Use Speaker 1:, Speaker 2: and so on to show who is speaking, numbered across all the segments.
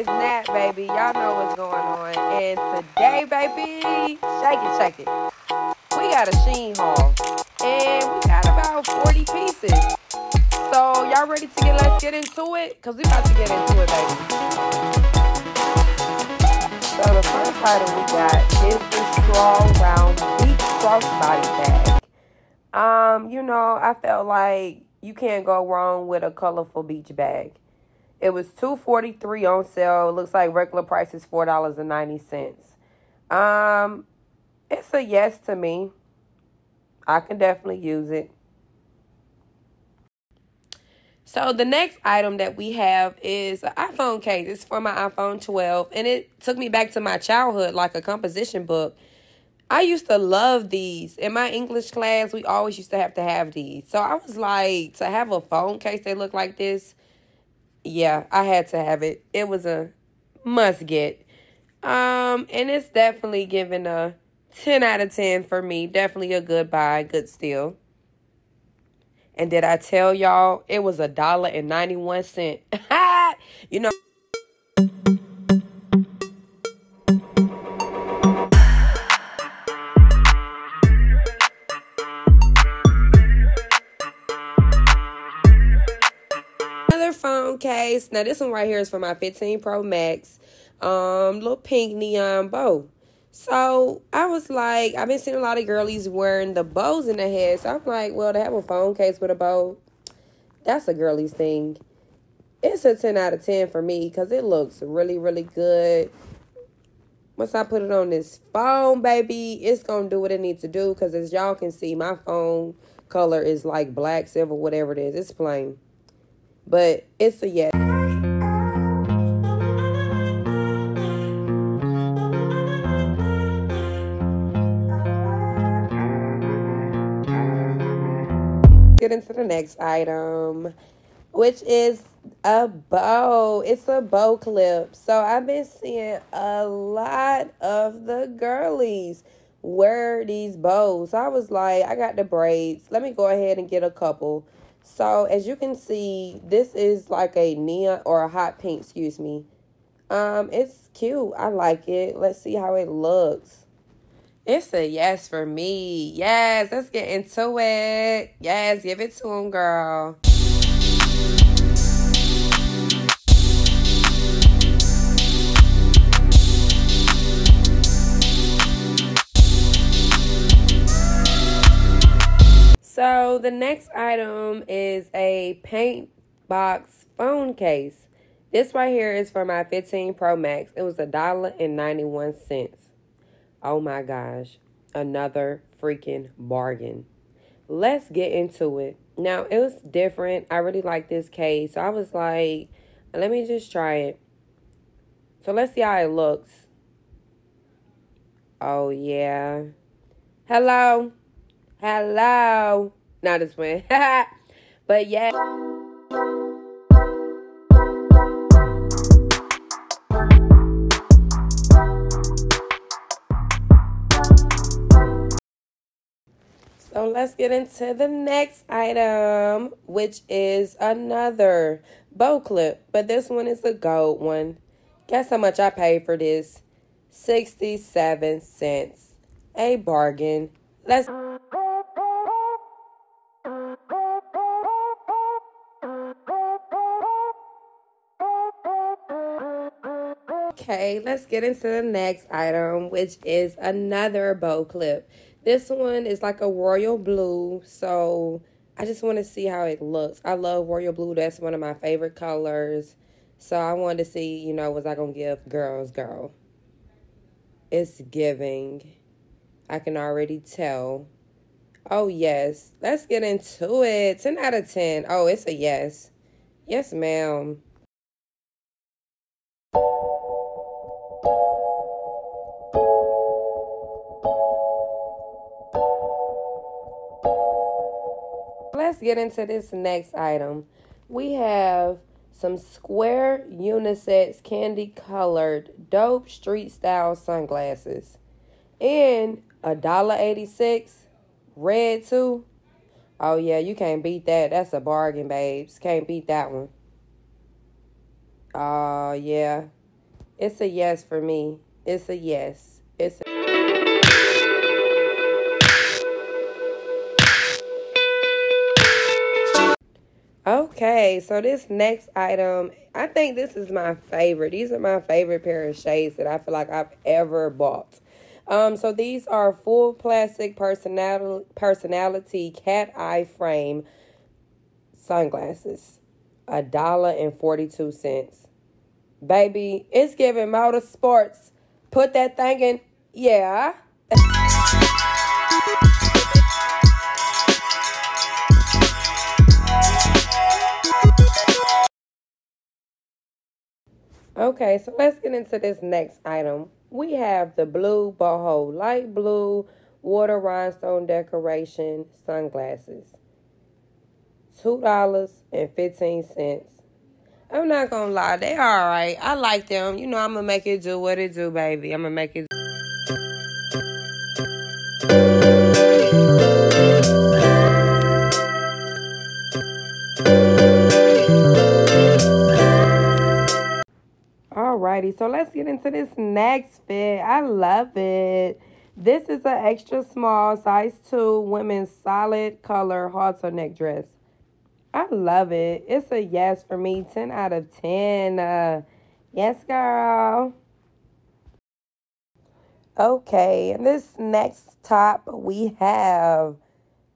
Speaker 1: is Nat, baby. Y'all know what's going on. And today, baby, shake it, shake it. We got a Shein haul. And we got about 40 pieces. So, y'all ready to get, let's get into it? Because we about to get into it, baby. So, the first item we got is the straw round beach crossbody bag. Um, you know, I felt like you can't go wrong with a colorful beach bag. It was two forty three on sale. It looks like regular price is four dollars and ninety cents. Um, it's a yes to me. I can definitely use it. So the next item that we have is an iPhone case. It's for my iPhone 12, and it took me back to my childhood, like a composition book. I used to love these. In my English class, we always used to have to have these. So I was like, to have a phone case that looked like this, yeah, I had to have it. It was a must get. Um, and it's definitely given a 10 out of 10 for me. Definitely a good buy, good steal. And did I tell y'all it was a dollar and 91 cent? you know. Another phone case. Now this one right here is for my 15 Pro Max. Um, little pink neon bow. So I was like, I've been seeing a lot of girlies wearing the bows in their head. So I'm like, well, to have a phone case with a bow, that's a girly's thing. It's a 10 out of 10 for me because it looks really, really good. Once I put it on this phone, baby, it's going to do what it needs to do because as y'all can see, my phone color is like black, silver, whatever it is. It's plain. But it's a yes. Get into the next item, which is a bow. It's a bow clip. So I've been seeing a lot of the girlies wear these bows. So I was like, I got the braids. Let me go ahead and get a couple. So as you can see, this is like a neon or a hot pink, excuse me. Um, it's cute. I like it. Let's see how it looks. It's a yes for me. Yes, let's get into it. Yes, give it to him, girl. So the next item is a paint box phone case. This right here is for my 15 Pro Max. It was a dollar and 91 cents. Oh my gosh. Another freaking bargain. Let's get into it. Now, it was different. I really like this case. So I was like, let me just try it. So let's see how it looks. Oh, yeah. Hello. Hello. Not this one. but yeah. So let's get into the next item, which is another bow clip. But this one is a gold one. Guess how much I paid for this? 67 cents. A bargain. Let's Okay, let's get into the next item, which is another bow clip. This one is like a royal blue, so I just want to see how it looks. I love royal blue. That's one of my favorite colors. So I wanted to see, you know, was I going to give girls girl? It's giving. I can already tell. Oh, yes. Let's get into it. 10 out of 10. Oh, it's a yes. Yes, ma'am. Get into this next item. We have some square unisex candy colored dope street style sunglasses and a dollar eighty six red too oh yeah you can't beat that that's a bargain babes can't beat that one Oh, uh, yeah. It's a yes for me. It's a yes. Okay, so this next item, I think this is my favorite. These are my favorite pair of shades that I feel like I've ever bought. Um, so these are full plastic personality personality cat eye frame sunglasses. A dollar and forty two cents. Baby, it's giving motorsports. Put that thing in yeah. Okay, so let's get into this next item. We have the blue boho light blue water rhinestone decoration sunglasses. $2.15. I'm not gonna lie, they are alright. I like them. You know, I'm gonna make it do what it do, baby. I'm gonna make it. Into this next fit. I love it. This is an extra small, size 2 women's solid color halter neck dress. I love it. It's a yes for me. 10 out of 10. Uh, yes, girl. Okay, and this next top, we have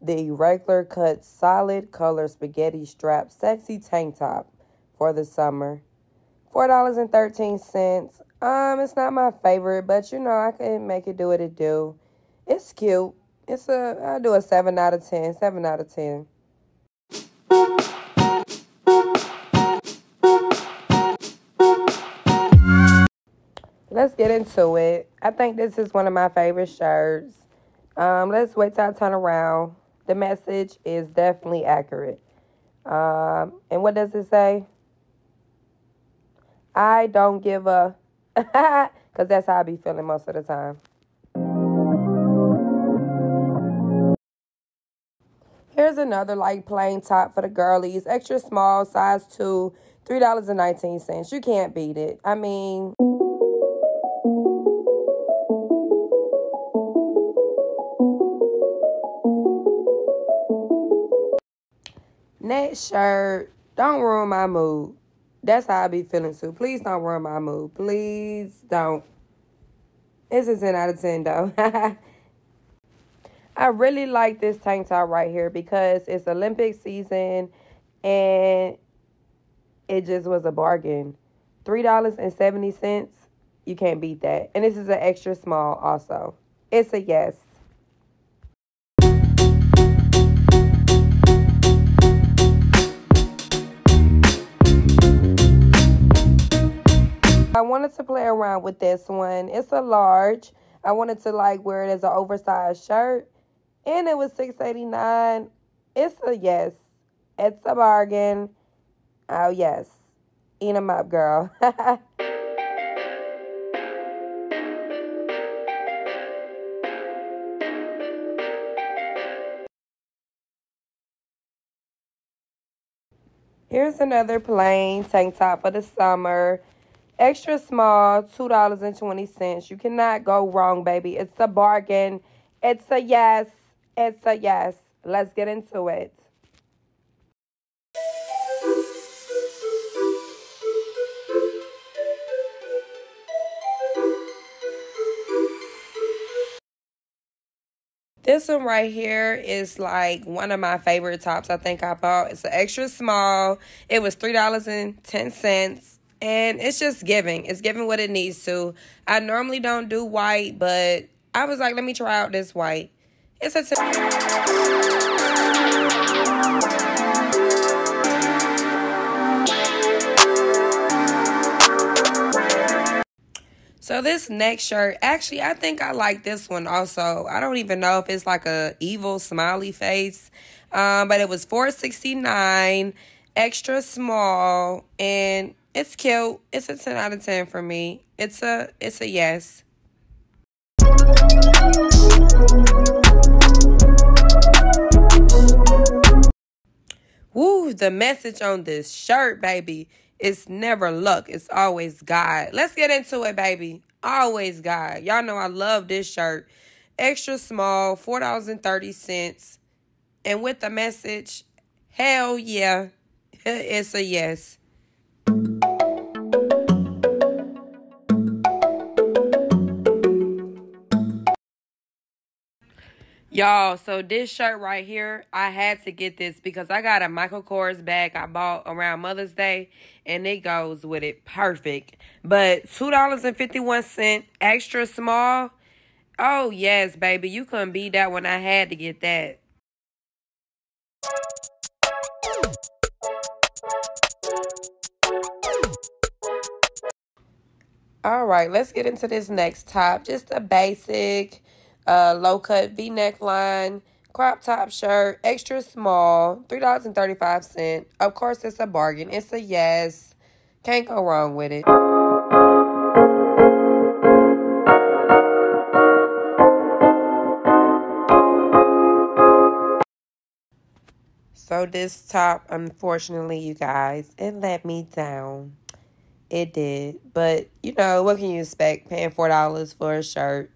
Speaker 1: the regular cut solid color spaghetti strap sexy tank top for the summer. $4.13. Um, it's not my favorite, but you know, I can make it do what it do. It's cute. It's a, I do a 7 out of 10. 7 out of 10. Let's get into it. I think this is one of my favorite shirts. Um, let's wait till I turn around. The message is definitely accurate. Um, and what does it say? I don't give a, because that's how I be feeling most of the time. Here's another like plain top for the girlies. Extra small, size 2, $3.19. You can't beat it. I mean... Next shirt, don't ruin my mood. That's how I be feeling too. Please don't ruin my mood. Please don't. It's a 10 out of 10 though. I really like this tank top right here because it's Olympic season and it just was a bargain. $3.70. You can't beat that. And this is an extra small also. It's a yes. I wanted to play around with this one. It's a large. I wanted to like wear it as an oversized shirt. And it was six eighty nine. It's a yes. It's a bargain. Oh yes. Eat them up, girl. Here's another plain tank top for the summer. Extra small, $2.20. You cannot go wrong, baby. It's a bargain. It's a yes. It's a yes. Let's get into it. This one right here is like one of my favorite tops I think I bought. It's an extra small. It was $3.10 and it's just giving. It's giving what it needs to. I normally don't do white, but I was like, let me try out this white. It's a. T- So this next shirt, actually, I think I like this one also. I don't even know if it's like a evil smiley face, um, but it was four sixty nine, extra small, and it's cute. It's a 10 out of 10 for me. It's a it's a yes. Woo, the message on this shirt, baby. It's never luck. It's always God. Let's get into it, baby. Always God. Y'all know I love this shirt. Extra small, $4.30. And with the message, hell yeah, it's a yes. Y'all, so this shirt right here, I had to get this because I got a Michael Kors bag I bought around Mother's Day and it goes with it perfect. But $2.51 extra small. Oh, yes, baby. You couldn't beat that when I had to get that. All right, let's get into this next top. Just a basic uh, low cut V neckline, crop top shirt, extra small, $3.35. Of course, it's a bargain. It's a yes. Can't go wrong with it. So this top, unfortunately, you guys, it let me down. It did. But, you know, what can you expect? Paying $4 for a shirt.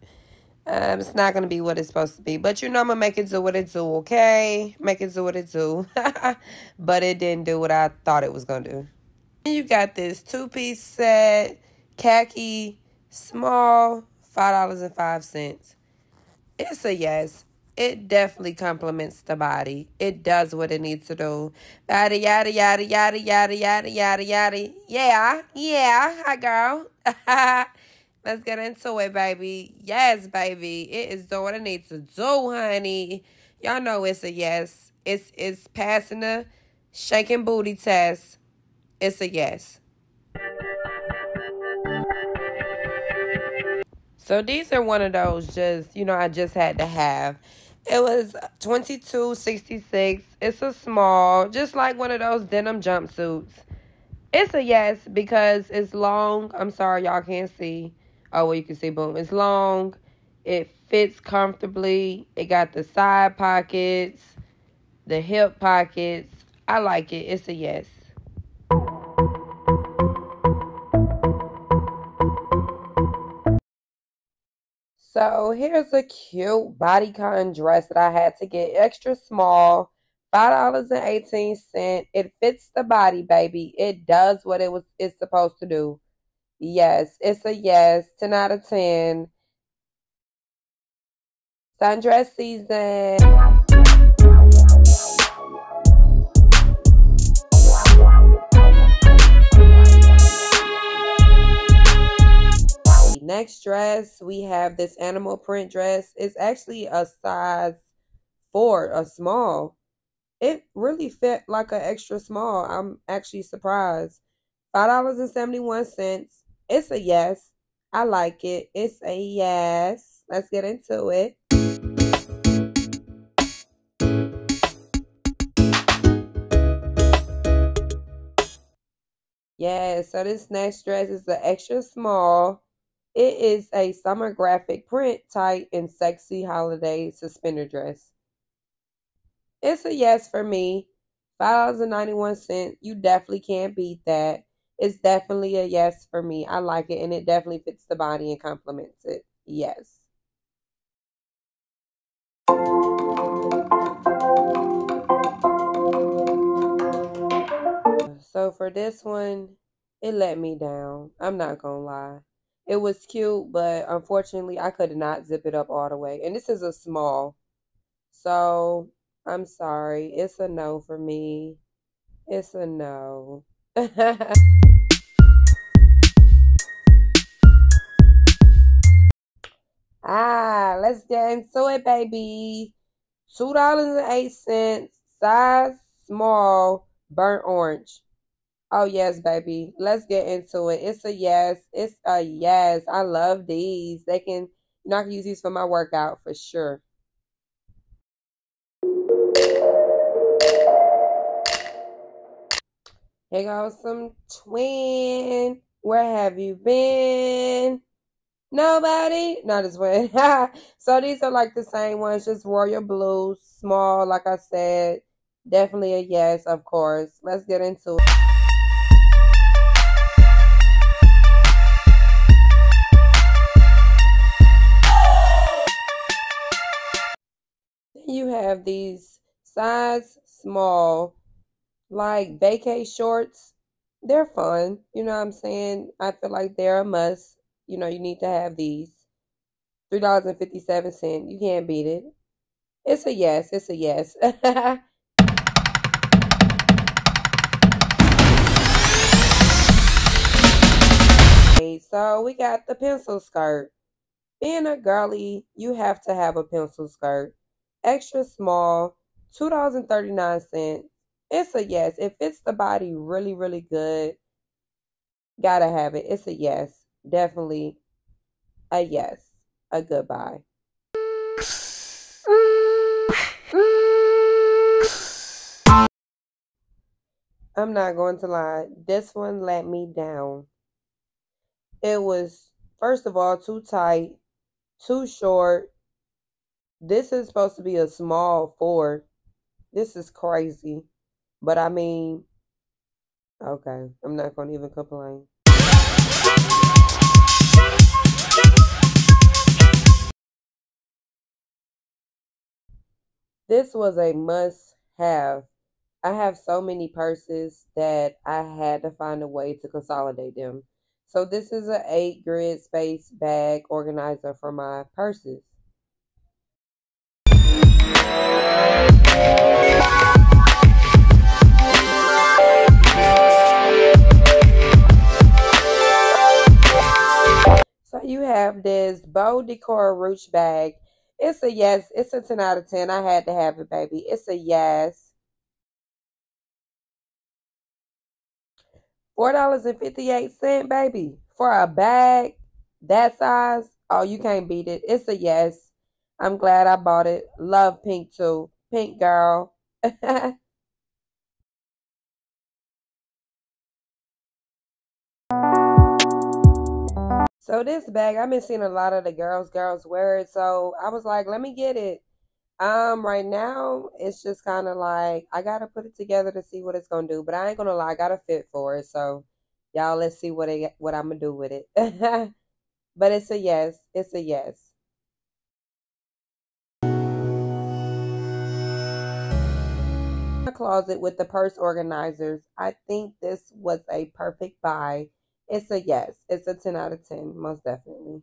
Speaker 1: Um, it's not going to be what it's supposed to be. But you know I'm going to make it do what it do, okay? Make it do what it do. but it didn't do what I thought it was going to do. You got this two-piece set, khaki, small, $5.05. It's a yes. It definitely complements the body. It does what it needs to do. Yada, yada, yada, yada, yada, yada, yada, yada. Yeah, yeah, hi, girl. Let's get into it, baby. Yes, baby. It is doing what it needs to do, honey. Y'all know it's a yes. It's it's passing the shaking booty test. It's a yes. So these are one of those just, you know, I just had to have. It was twenty two sixty six. It's a small, just like one of those denim jumpsuits. It's a yes because it's long. I'm sorry y'all can't see. Oh, well, you can see, boom. It's long. It fits comfortably. It got the side pockets, the hip pockets. I like it. It's a yes. So here's a cute bodycon dress that I had to get extra small. $5.18. It fits the body, baby. It does what it was it's supposed to do. Yes, it's a yes. 10 out of 10. Sundress season. Next dress, we have this animal print dress. It's actually a size four, a small. It really fit like an extra small. I'm actually surprised. $5.71. It's a yes. I like it. It's a yes. Let's get into it. Yeah, so this next dress is the extra small. It is a summer graphic print, tight, and sexy holiday suspender dress. It's a yes for me. $5.91. You definitely can't beat that it's definitely a yes for me. I like it and it definitely fits the body and complements it. Yes. So for this one, it let me down. I'm not going to lie. It was cute, but unfortunately, I could not zip it up all the way. And this is a small. So I'm sorry. It's a no for me. It's a no. Ah, let's get into it, baby. Two dollars and eight cents, size small, burnt orange. Oh yes, baby. Let's get into it. It's a yes. It's a yes. I love these. They can you know I can use these for my workout for sure. Hey, goes some twin. Where have you been? Nobody. Not as well. so these are like the same ones, just royal blue, small, like I said. Definitely a yes, of course. Let's get into it. You have these size small like vacay shorts, they're fun. You know what I'm saying? I feel like they're a must. You know, you need to have these. $3.57. You can't beat it. It's a yes. It's a yes. so we got the pencil skirt. Being a girly, you have to have a pencil skirt. Extra small, $2.39. It's a yes. It fits the body really, really good. Gotta have it. It's a yes. Definitely a yes. A goodbye. I'm not going to lie. This one let me down. It was, first of all, too tight, too short. This is supposed to be a small four. This is crazy. But I mean, okay, I'm not going to even complain. This was a must have. I have so many purses that I had to find a way to consolidate them. So this is an 8 grid space bag organizer for my purses. So you have this Bow Decor Rouge bag. It's a yes. It's a 10 out of 10. I had to have it, baby. It's a yes. $4.58, baby. For a bag that size, oh, you can't beat it. It's a yes. I'm glad I bought it. Love pink too. Pink girl. So this bag, I've been seeing a lot of the girls, girls wear it. So I was like, let me get it. Um, right now it's just kind of like I gotta put it together to see what it's gonna do. But I ain't gonna lie, I got a fit for it. So y'all, let's see what it, what I'm gonna do with it. but it's a yes. It's a yes. closet with the purse organizers. I think this was a perfect buy it's a yes. It's a 10 out of 10, most definitely.